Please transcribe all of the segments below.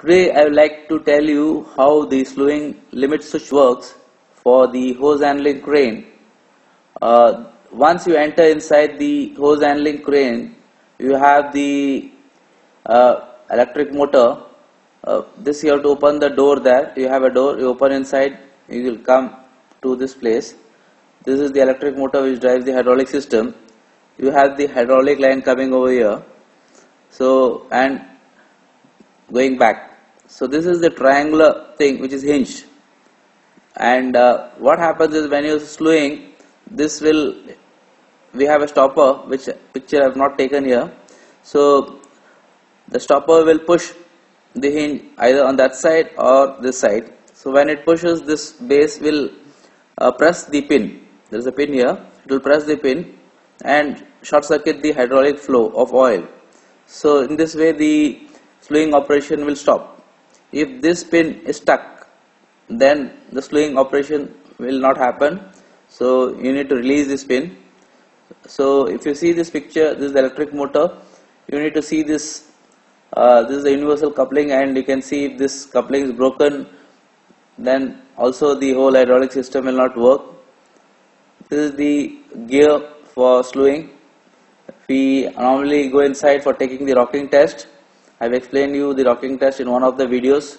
Today I would like to tell you how the slewing limit switch works for the hose handling crane. Uh, once you enter inside the hose handling crane, you have the uh, electric motor. Uh, this you have to open the door there. You have a door, you open inside, you will come to this place. This is the electric motor which drives the hydraulic system. You have the hydraulic line coming over here. So, and going back. So this is the triangular thing which is hinged. And uh, what happens is when you're slewing, this will, we have a stopper which picture I have not taken here. So the stopper will push the hinge either on that side or this side. So when it pushes this base will uh, press the pin. There is a pin here. It will press the pin and short circuit the hydraulic flow of oil. So in this way the slewing operation will stop. If this pin is stuck then the slewing operation will not happen. So you need to release this pin. So if you see this picture, this is the electric motor. You need to see this. Uh, this is the universal coupling, and you can see if this coupling is broken, then also the whole hydraulic system will not work. This is the gear for slewing. We normally go inside for taking the rocking test. I have explained you the rocking test in one of the videos.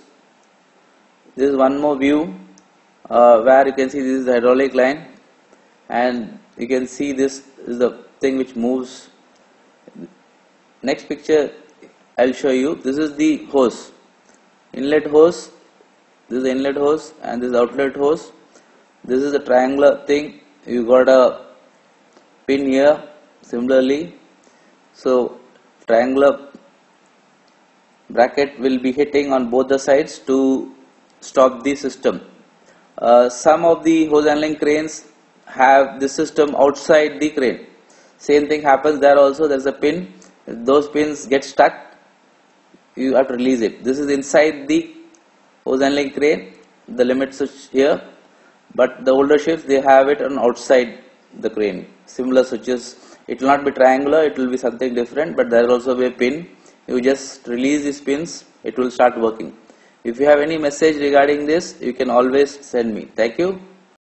This is one more view uh, where you can see this is the hydraulic line and you can see this is the thing which moves. Next picture I will show you. This is the hose. Inlet hose. This is the inlet hose and this is outlet hose. This is the triangular thing. You got a pin here similarly. So triangular bracket will be hitting on both the sides to stop the system. Uh, some of the hose handling cranes have the system outside the crane. Same thing happens there also. There is a pin. Those pins get stuck. You have to release it. This is inside the hose handling crane. The limit switch here, but the older ships they have it on outside the crane. Similar switches. It will not be triangular. It will be something different. But there will also be a pin. You just release these pins. It will start working. If you have any message regarding this, you can always send me. Thank you.